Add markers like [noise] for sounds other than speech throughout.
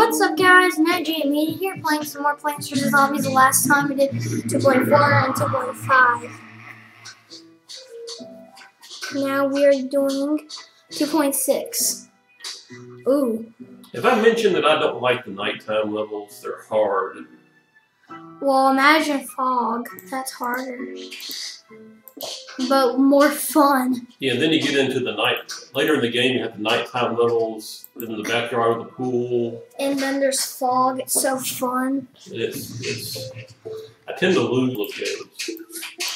what's up guys? NatJam Media here playing some more Plants vs. Zombies. The last time we did 2.4 and 2.5. Now we are doing 2.6. Ooh. If I mention that I don't like the nighttime levels, they're hard. Well, imagine fog. That's harder. But more fun. Yeah, and then you get into the night. Later in the game, you have the nighttime levels in the backyard with the pool. And then there's fog. It's so fun. It's, it's. I tend to lose those games.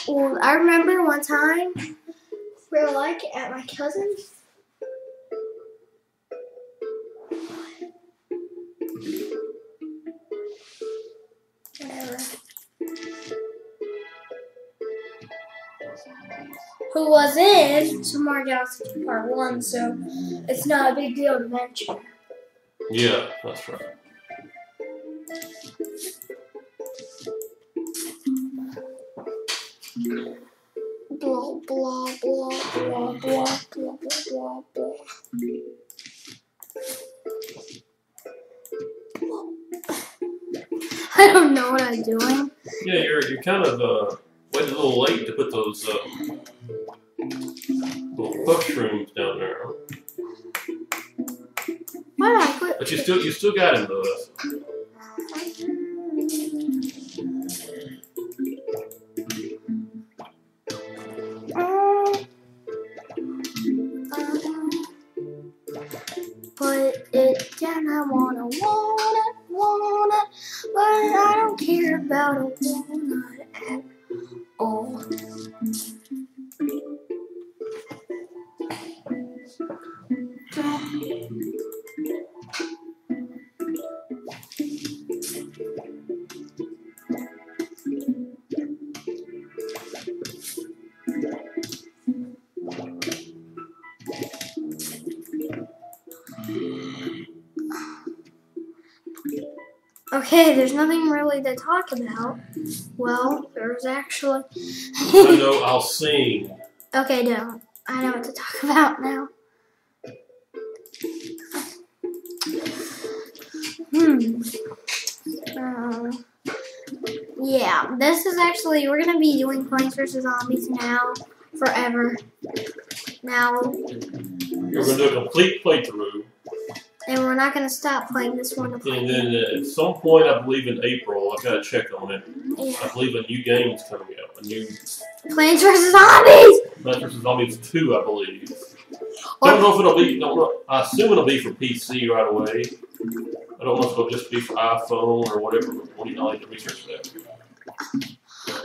Well, I remember one time we were like at my cousin's. who was in Tomorrow Galaxy Part 1, so it's not a big deal to mention. Yeah, that's right. Blah, blah, blah, blah, blah, blah, blah, blah. [laughs] I don't know what I'm doing. Yeah, you're, you're kind of uh, waiting a little late to put those uh, little puff down there. Why did I put But you still you still got him though. Okay, there's nothing really to talk about. Well, there's actually. I know I'll sing. [laughs] Okay, don't. I know what to talk about now. Hmm. Uh, yeah, this is actually we're gonna be doing Plants vs Zombies now forever. Now, You're gonna do a complete playthrough, and we're not gonna stop playing this one. and then uh, at some point, I believe in April, I gotta check on it. Yeah. I believe a new game's coming out. A new Plants vs Zombies. Plants vs Zombies Two, I believe. Or- Don't know if it'll be. Don't know, I assume it'll be for PC right away. I don't know if it'll just be for iPhone or whatever. What do you? I need to research that.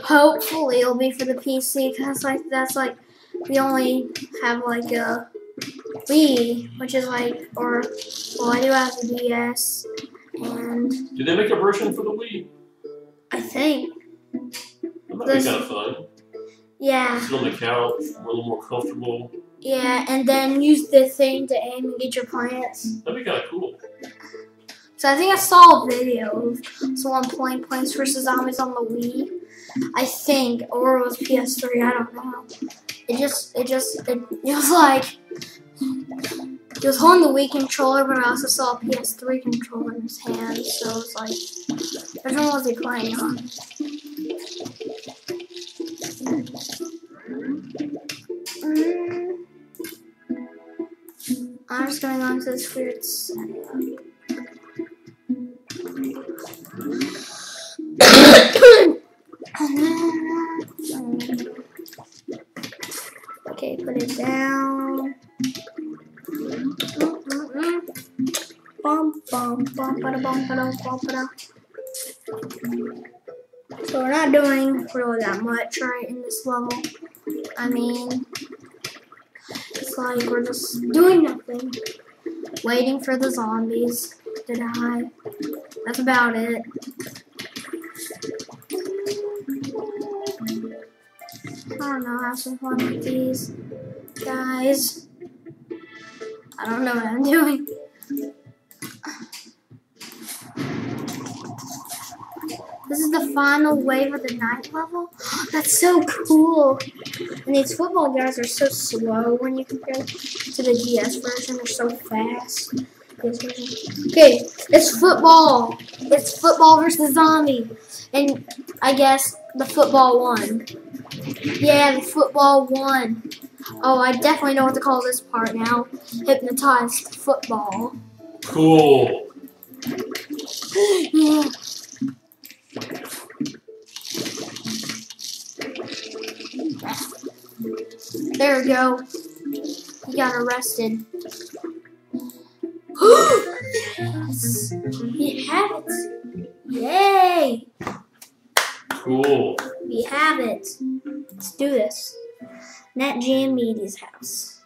Hopefully, it'll be for the PC because like that's like we only have like a Wii, which is like or well, I do have a DS, and Did they make a version for the Wii? I think That might be kind of fun. yeah, Sit on the couch, a little more comfortable. yeah, and then use the thing to aim and get your plants. That'd be kind of cool. So I think I saw a video of someone playing Plants vs Zombies on the Wii. I think, or it was PS3. I don't know. It just, it just, it, it was like he was holding the Wii controller, but I also saw a PS3 controller in his hand. So it was like, which one was he playing on? Mm. I'm just going on to this weird setting. So we're not doing really that much right in this level. I mean, it's like we're just doing nothing, waiting for the zombies to die. That's about it. I don't know, have some fun with these guys. I don't know what I'm [laughs] doing. Is the final wave of the night level. [gasps] That's so cool. And these football guys are so slow when you compare to the DS version. They're so fast. Okay, it's football. It's football versus zombie. And I guess the football won. Yeah, the football won. Oh, I definitely know what to call this part now. Hypnotized football. Cool. [gasps] Yeah. There we go. He got arrested. [gasps] yes! We have it! Yay! Cool. We have it. Let's do this. Nat Jam Media's house.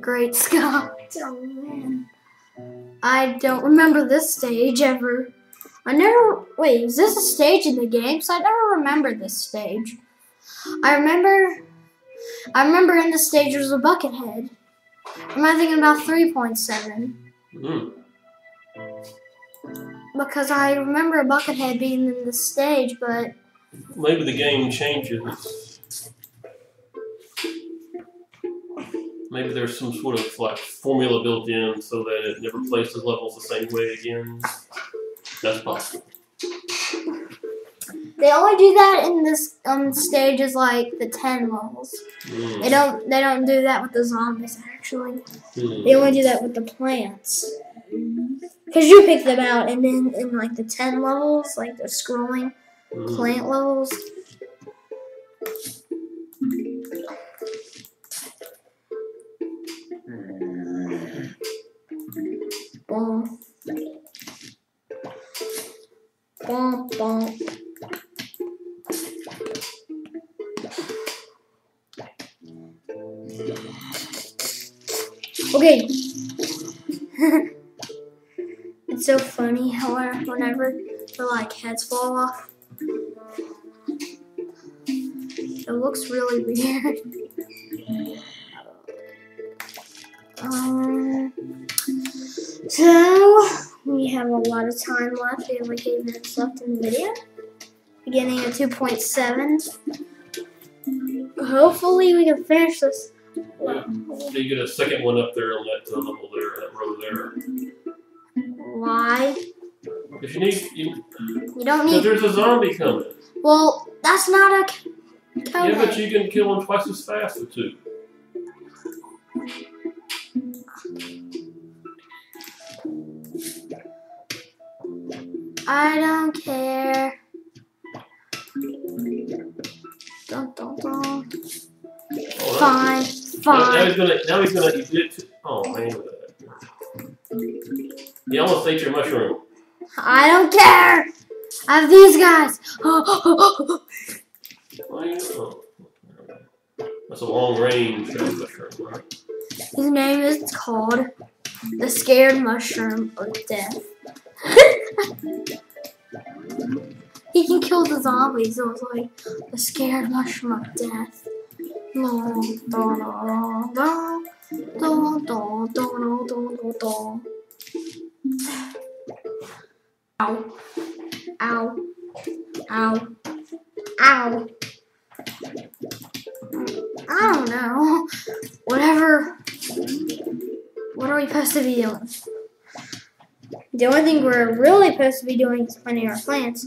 Great [laughs] Scott. Oh man. I don't remember this stage ever. I never. Wait, is this a stage in the game? So I never remember this stage. I remember. I remember in the stage was a bucket head. Am I thinking about 3.7? Mm. Because I remember a bucket head being in the stage, but Maybe the game changes. Maybe there's some sort of like formula built in so that it never places levels the same way again. That's possible. They only do that in this um stages like the 10 levels. They Mm. don't they don't do that with the zombies actually. Mm. They only do that with the plants. Cause you pick them out, and then in like the ten levels, like the scrolling Mm. plant levels. Heads fall off, it looks really [laughs] weird. Um, so we have a lot of time left. We have like eight minutes left in the video. Beginning at 2.7. Hopefully we can finish this. Yeah. You get a second one up there on that level there, that row there. Why? If you need, you, You don't need. there's a zombie coming. Well, that's not a c- code. Yeah, but you can kill him twice as fast with two. I don't care. Dun, dun, dun. Oh, Fine, Now, now he's gonna, now he's gonna, oh man. He almost ate your mushroom. I don't care. I have these guys. That's a long range mushroom. His name is called the Scared Mushroom of Death. [laughs] he can kill the zombies, so it's like the Scared Mushroom of Death. Dun, dun, dun, dun, dun, dun, dun, dun, dun. Ow. Ow. Ow. Ow. I don't know. Whatever. What are we supposed to be doing? The only thing we're really supposed to be doing is planting our plants.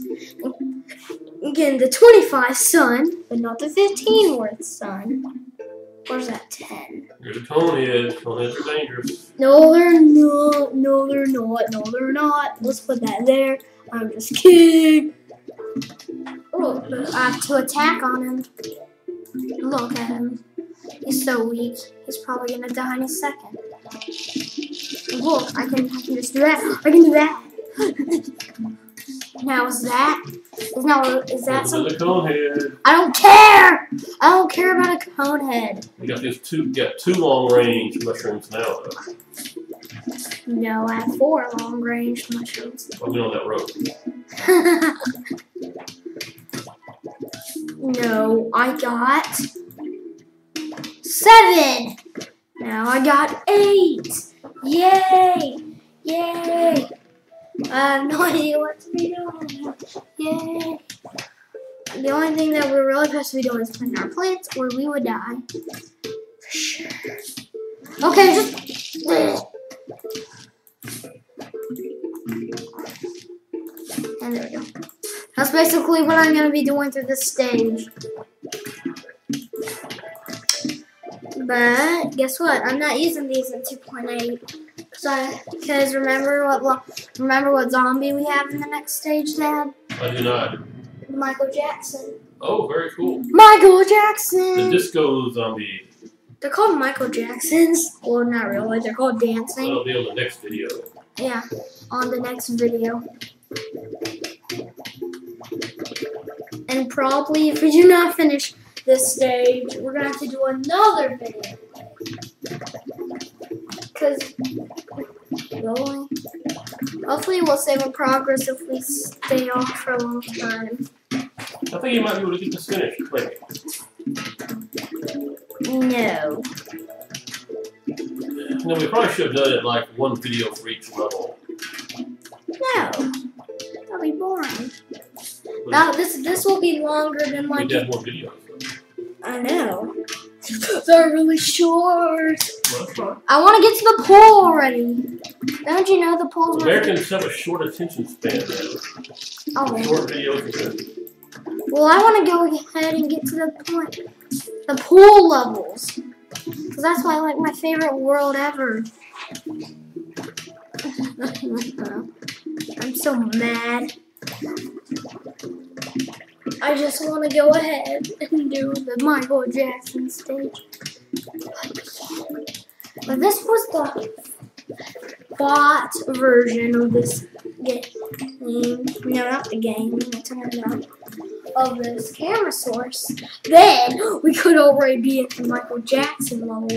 Again, the 25 sun, but not the 15 worth sun. Where's that 10? There's a. Cone heads are dangerous. No, they're not. No, they're not. No, they're not. Let's put that there. I'm just kidding. Look, I have to attack on him. Look at him. He's so weak. He's probably gonna die in a second. Look, I can, I can just do that. I can do that. [laughs] now is that? Is now is that something? cone head. I don't care. I don't care about a cone head. You got these two, you got two long range mushrooms now. Though. No, I have four long range mushrooms. I'll be on that road. [laughs] no, I got seven. Now I got eight. Yay! Yay! I have no [laughs] idea what to be doing. Yay! The only thing that we're really supposed to be doing is planting our plants, or we would die. Sure. Okay, just. And there we go. That's basically what I'm gonna be doing through this stage. But guess what? I'm not using these in 2.8. Because remember what remember what zombie we have in the next stage, Dad? I do not. Michael Jackson. Oh, very cool. Michael Jackson. The disco zombie. They're called Michael Jacksons. Well, not really. They're called dancing. That'll be on the next video. Yeah, on the next video. And probably if we do not finish this stage, we're gonna have to do another video. Cause really, hopefully we'll save our progress if we stay off for a long time. I think you might be able to get this finished quick. No. No, we probably should have done it like one video for each level. No. That'll be boring. Now this this will be longer than like. we did more videos. I know. They're really short. I want to get to the pool already. Don't you know the pool's my Americans have a short attention span, man. Oh, Short videos are good. well, I want to go ahead and get to the point, the pool levels, because that's my like my favorite world ever. [laughs] I'm so mad. I just want to go ahead and do the Michael Jackson stage. But this was the bot version of this game. No, not the game. About of this camera source. Then we could already be at the Michael Jackson level,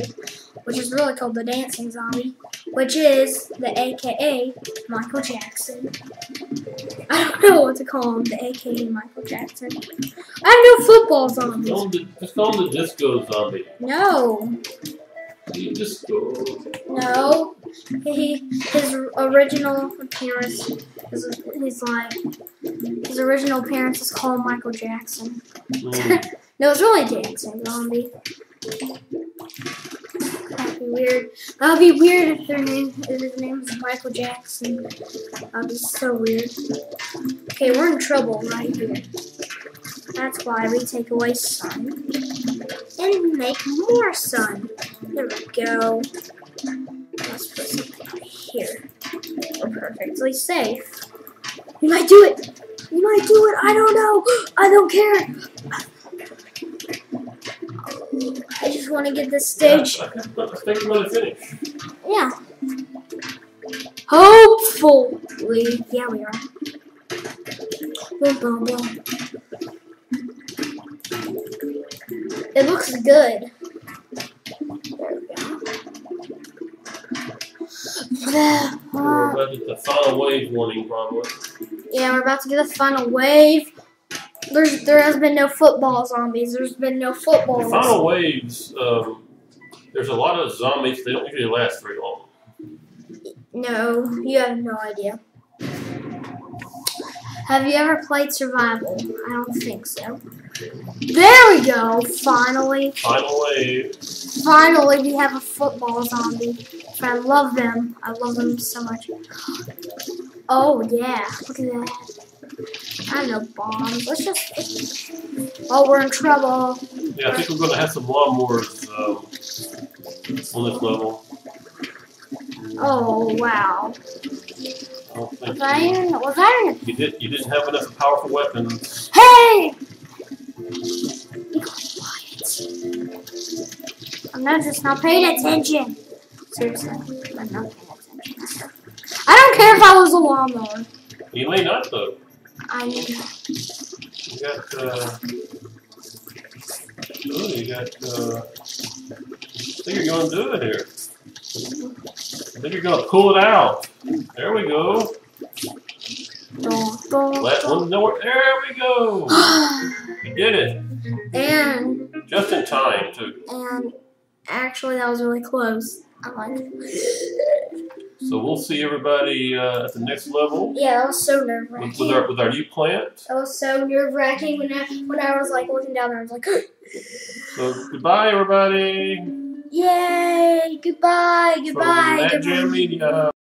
which is really called the Dancing Zombie, which is the AKA Michael Jackson. I don't know what to call him, the AKA Michael Jackson. I have no football zombies. Call 'em the, just call him the disco zombie. No, No. He his original appearance is he's like his original appearance is called Michael Jackson. Mm. [laughs] No, it's really Jackson zombie. That'd be weird. That'd be weird if their name if his name is Michael Jackson. That'd be so weird. Okay, we're in trouble right here. That's why we take away sun and make more sun. There we go. Let's put something right here. Oh, We're perfectly safe. We might do it. We might do it. I don't know. [gasps] I don't care. I just want to get this stage. Yeah, another finish. Yeah. Hopefully. Yeah, we are. Boom, boom, boom. It looks good. There we go. We're about to get the final wave warning, probably. Yeah, we're about to get a final wave. There's there has been no football zombies. There's been no football. The final waves, um, there's a lot of zombies. They don't usually last very long. No, you have no idea. Have you ever played survival? I don't think so. There we go. Finally, Final wave. Finally, we have a football zombie. I love them. I love them so much. Oh yeah, look at that. I know bombs. Let's just. Oh, we're in trouble. Yeah, I think we're going to have some lawnmowers um, on this level. Oh wow. Think Was I in? Was I in? you, did, you didn't have enough powerful weapons. Hey! I'm not just not paying attention. Seriously, I'm not paying attention. I don't care if I was a lawnmower. You may not, though. I mean, You got, uh, oh, you got, uh, I think you're going to do it here. I think you're going to pull it out. There we go. don't, don't, Let one know. Where. There we go. [gasps] You did it. and Just in time, too. and actually, that was really close. Like, So we'll see everybody uh, at the next level yeah, that was so nerve with, wracking. with our with our new plant. That was so nerve wracking when I when I was like looking down there. I was like, [gasps] So goodbye, everybody. Yay! Goodbye, goodbye, From goodbye. Media.